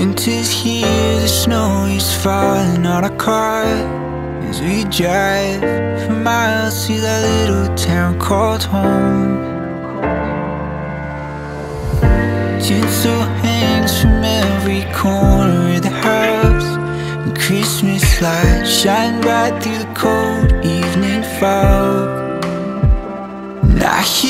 Winter's here, the snow is falling on our car. As we drive for miles to that little town called home. Tinsel hangs from every corner of the house. And Christmas lights shine bright through the cold evening fog. And I hear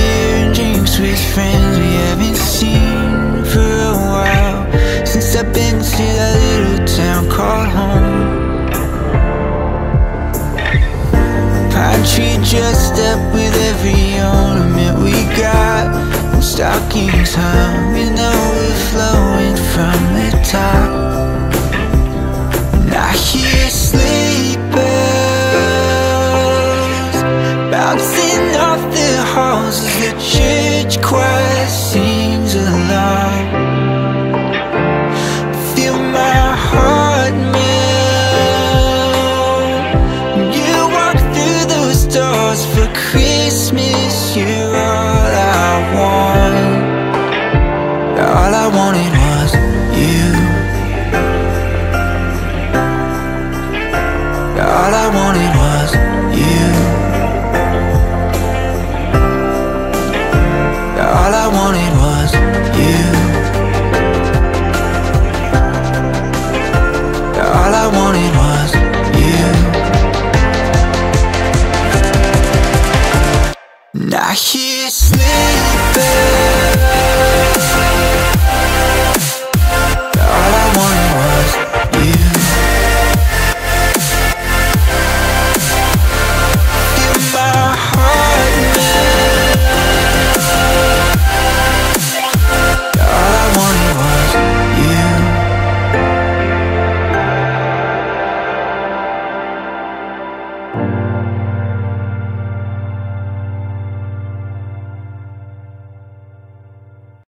seen for a while since I've been to that little town called home. Pine tree dressed up with every ornament we got And stockings hung with no flowing from the top And I hear bells Bouncing off the halls as the church choir sings for Christmas You're all I want. All I wanted was you. All I wanted was you I hear sleeping